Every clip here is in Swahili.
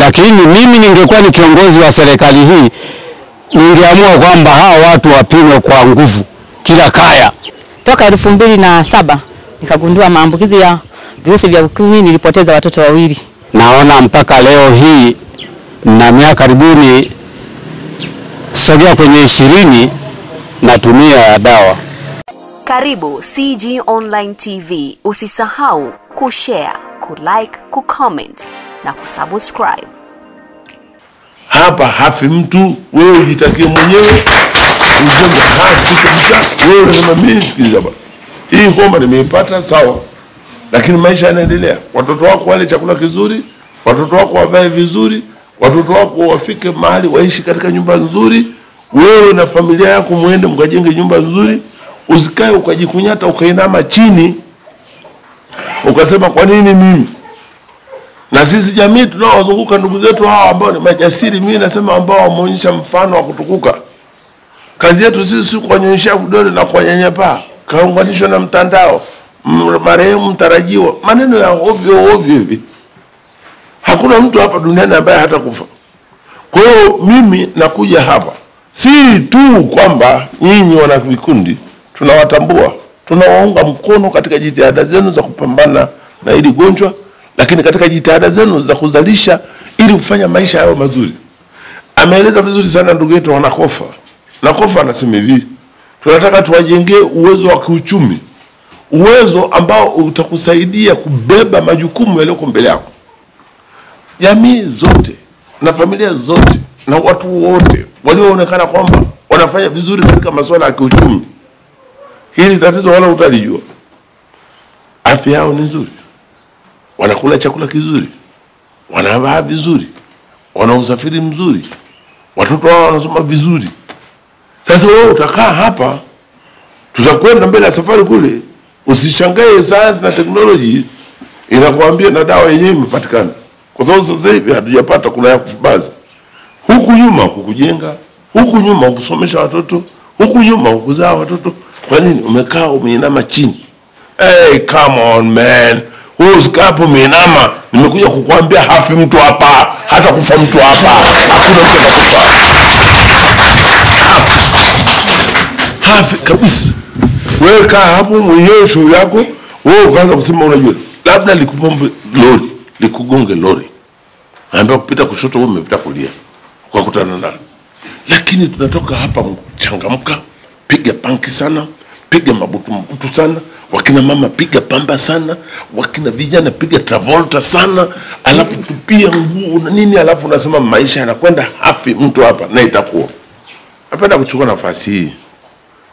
lakini mimi ningekuwa ni kiongozi wa serikali hii, ningeamua kwamba hawa watu wapimwe kwa nguvu kila kaya. Toka elfu mbili na saba nikagundua maambukizi ya virusi vya ukimwi, nilipoteza watoto wawili. Naona mpaka leo hii na miaka karibuni sogea kwenye ishirini natumia dawa. Karibu CG Online TV. Usisahau kushare, kulike, kucomment na kusubscribe. hapa hafi mtu, wewe ujitakie mwenyewe ujenge hafi kabisa. Wewe unasema mimi, sikiliza bwana, hii homa nimeipata sawa, lakini maisha yanaendelea. Watoto wako wale chakula kizuri, watoto wako wavae vizuri, watoto wako wafike mahali waishi katika nyumba nzuri. Wewe na familia yako muende mkajenge nyumba nzuri, usikae ukajikunyata ukainama chini ukasema kwa nini mimi na sisi jamii tunaowazunguka ndugu zetu hawa ambao ni majasiri, mimi nasema ambao wameonyesha mfano wa kutukuka. Kazi yetu sisi si kuwanyonyesha vidole na kuwanyanyapaa, kaunganishwa na mtandao, marehemu mtarajiwa, maneno ya ovyo ovyo hivi. Hakuna mtu hapa duniani ambaye hata kufa. Kwa hiyo mimi nakuja hapa si tu kwamba nyinyi wana vikundi tunawatambua, tunawaunga mkono katika jitihada zenu za kupambana na hili gonjwa, lakini katika jitihada zenu za kuzalisha ili kufanya maisha yao mazuri. Ameeleza vizuri sana ndugu yetu Wanakofa. Nakofa anasema hivi, tunataka tuwajengee uwezo wa kiuchumi, uwezo ambao utakusaidia kubeba majukumu yaliyoko mbele yako jamii zote na familia zote na watu wote walioonekana kwamba wanafanya vizuri katika masuala ya kiuchumi, hili tatizo wala utalijua. Afya yao ni nzuri, wanakula chakula kizuri, wanavaa vizuri, wana usafiri mzuri, watoto wao wanasoma vizuri. Sasa wewe utakaa hapa, tutakwenda mbele ya safari kule, usishangae sayansi na teknoloji inakuambia na dawa yenyewe imepatikana, kwa sababu sasa hivi hatujapata kuna ya kufubaza. Huku nyuma hukujenga, huku nyuma hukusomesha watoto, huku nyuma hukuzaa watoto. Kwa nini umekaa umeinama chini? Hey, come on man, wewe usikaa hapo umeinama. Nimekuja kukwambia hafi mtu hapa, hata kufa mtu hapa, hakuna mtu atakufa hafi kabisa. Wewe kaa hapo mwenyewe shughuli yako, wewe ukaanza kusema unajua, labda likupombe lori likugonge lori, naambia kupita kushoto, wewe umepita kulia, ukakutana nalo. Lakini tunatoka hapa changamka, piga panki sana, piga mabutu mabutu sana, wakina mama piga pamba sana, wakina vijana piga travolta sana, alafu tupia nguo na nini, alafu unasema maisha yanakwenda hafi mtu hapa, na itakuwa. Napenda kuchukua nafasi hii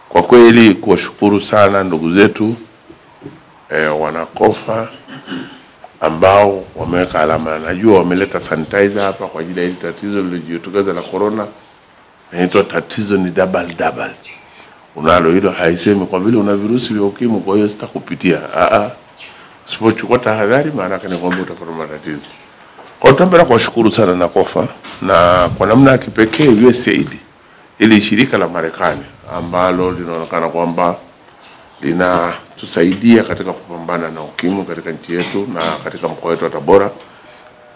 kwa kweli kuwashukuru sana ndugu zetu eh, wanakofa ambao wameweka alama. Najua wameleta sanitizer hapa kwa ajili ya hili tatizo lililojitokeza la corona. Inaitwa tatizo ni double double. Unalo hilo, haisemi kwa vile una virusi vya ukimwi, kwa hiyo sitakupitia. Usipochukua tahadhari, maana yake ni kwamba utapata matatizo. Kwa tunapenda kuwashukuru sana NACOFA na kwa namna ya kipekee USAID, ili shirika la Marekani ambalo linaonekana kwamba linatusaidia katika kupambana na ukimwi katika nchi yetu na katika mkoa wetu wa Tabora.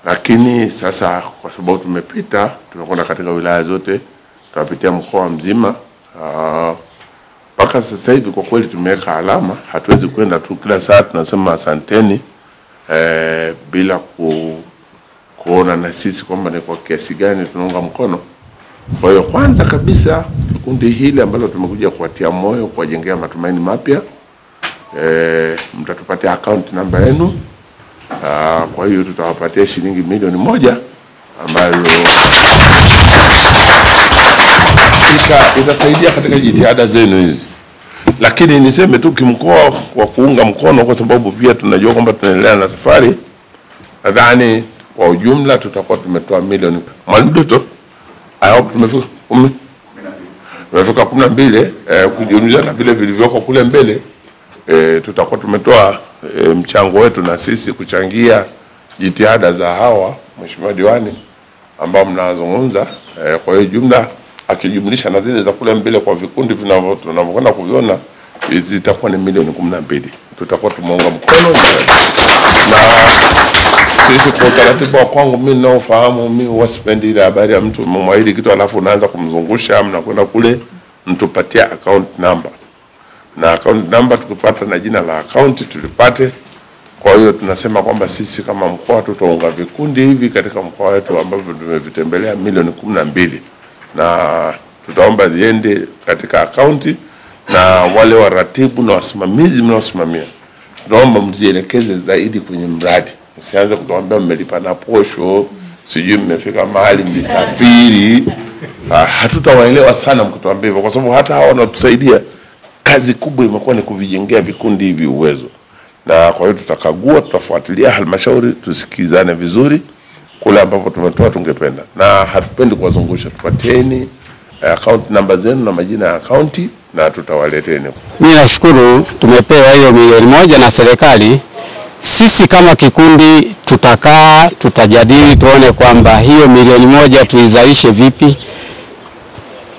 Lakini sasa kwa sababu tumepita, tumekwenda katika wilaya zote, tunapitia mkoa mzima ah, mpaka sasa hivi kwa kweli tumeweka alama. Hatuwezi kwenda tu kila saa tunasema asanteni eh, bila ku, kuona na sisi kwamba ni kwa kiasi gani tunaunga mkono. Kwa hiyo kwanza kabisa kundi hili ambalo tumekuja kuwatia moyo, kuwajengea matumaini mapya e, mtatupatia account namba yenu. Ah, Kwa hiyo tutawapatia shilingi milioni moja ambayo itasaidia katika jitihada zenu hizi, lakini niseme tu kimkoa kwa kuunga mkono, kwa sababu pia tunajua kwamba tunaendelea na safari. Nadhani kwa ujumla tutakuwa tumetoa milioni. Mwalimu Doto, I hope tumefika kumi tumefika kumi na mbili eh, kujumlisha na vile vilivyoko kule mbele eh, tutakuwa tumetoa eh, mchango wetu na sisi kuchangia jitihada za hawa mheshimiwa diwani ambao mnazungumza eh, kwa hiyo jumla akijumlisha na zile za kule mbele kwa vikundi tunavyokwenda kuviona zitakuwa ni milioni kumi na mbili. Tutakuwa tumeunga mkono. Na sisi kwa utaratibu wa kwangu mimi ninaofahamu, mimi huwa sipendi ile habari ya mtu umemwahidi kitu alafu unaanza kumzungusha, mnakwenda kule mtupatia account number, na account number tukipata na jina la account tulipate. Kwa hiyo tunasema kwamba sisi kama mkoa tutaunga vikundi hivi katika mkoa wetu ambavyo tumevitembelea milioni kumi na mbili na tutaomba ziende katika akaunti na wale waratibu na wasimamizi mnaosimamia. Tunaomba mzielekeze zaidi kwenye mradi, usianze kutuambia mmelipa na posho, sijui mmefika mahali mlisafiri. Ah, hatutawaelewa sana mkituambia hivyo, kwa sababu hata hawa wanatusaidia, kazi kubwa imekuwa ni kuvijengea vikundi hivi uwezo, na kwa hiyo tutakagua, tutafuatilia halmashauri, tusikizane vizuri kule ambapo tumetoa, tungependa na hatupendi kuwazungusha, tupatieni eh, account namba zenu na majina ya akaunti na tutawaleteni. Mimi nashukuru tumepewa hiyo milioni moja na serikali. Sisi kama kikundi tutakaa, tutajadili, tuone kwamba hiyo milioni moja tuizalishe vipi.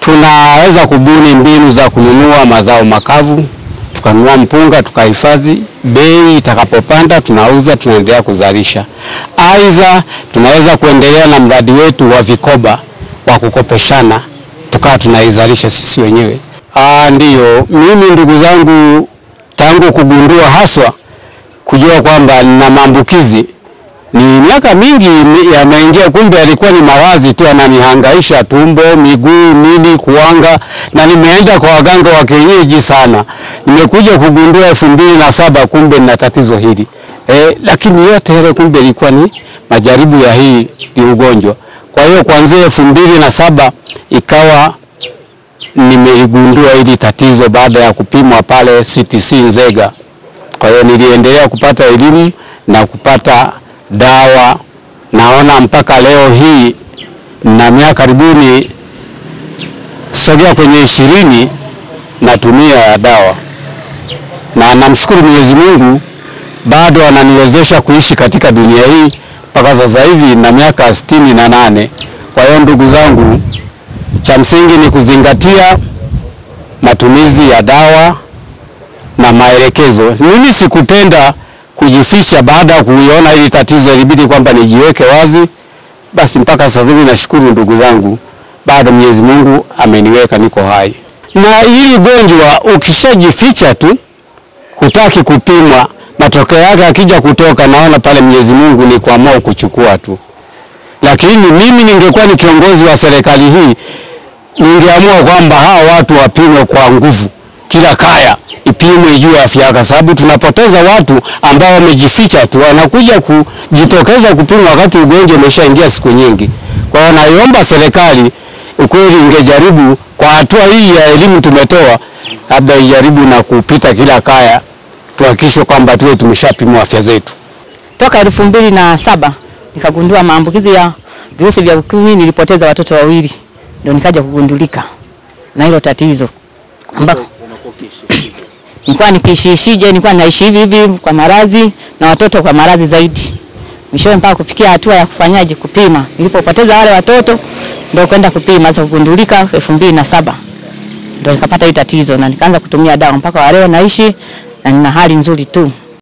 Tunaweza kubuni mbinu za kununua mazao makavu, tukanunua mpunga tukahifadhi, bei itakapopanda tunauza, tunaendelea kuzalisha. Aidha, tunaweza kuendelea na mradi wetu wa vikoba wa kukopeshana, tukawa tunaizalisha sisi wenyewe. Ah, ndiyo, mimi ndugu zangu, tangu kugundua haswa kujua kwamba nina maambukizi ni miaka mingi yameingia, kumbe yalikuwa ni maradhi tu ananihangaisha, tumbo, miguu, nini, kuanga, na nimeenda kwa waganga wa kienyeji sana. Nimekuja kugundua elfu mbili na saba kumbe nina tatizo hili e, lakini yote yale kumbe ilikuwa ni majaribu ya hii ni ugonjwa. Kwa hiyo kuanzia elfu mbili na saba ikawa nimeigundua hili tatizo baada ya kupimwa pale CTC Nzega. Kwa hiyo niliendelea kupata elimu na kupata dawa. Naona mpaka leo hii na miaka karibuni sogea kwenye ishirini natumia dawa, na namshukuru Mwenyezi Mungu bado ananiwezesha kuishi katika dunia hii mpaka sasa hivi na miaka sitini na nane. Kwa hiyo ndugu zangu, cha msingi ni kuzingatia matumizi ya dawa na maelekezo. Mimi sikupenda kujificha baada ya kuiona hili tatizo, ilibidi kwamba nijiweke wazi. Basi mpaka sasa hivi nashukuru ndugu zangu, bado Mwenyezi Mungu ameniweka niko hai. Na hili gonjwa ukishajificha tu, hutaki kupimwa, matokeo yake akija kutoka, naona pale Mwenyezi Mungu ni kuamua kuchukua tu. Lakini mimi ningekuwa ni kiongozi wa serikali hii, ningeamua kwamba hawa watu wapimwe kwa nguvu, kila kaya ipimwe juu ya afya yake, kwa sababu tunapoteza watu ambao wamejificha tu, wanakuja kujitokeza kupima wakati ugonjwa umeshaingia siku nyingi. Kwa hiyo naiomba serikali ukweli ingejaribu kwa hatua hii ya elimu tumetoa, labda ijaribu na kupita kila kaya, tuhakikishe kwamba tuwe tumeshapimwa afya zetu. Toka elfu mbili na saba nikagundua maambukizi ya virusi vya ukimwi, nilipoteza watoto wawili, ndio nikaja kugundulika na hilo tatizo ambako nilikuwa nikishishije, nilikuwa naishi hivi hivi kwa marazi na watoto kwa marazi zaidi, mwishowe mpaka kufikia hatua ya kufanyaje, kupima. Nilipopoteza wale watoto ndio kwenda kupima, sasa kugundulika elfu mbili na saba ndio nikapata hii tatizo na nikaanza kutumia dawa mpaka wa leo naishi na nina hali nzuri tu.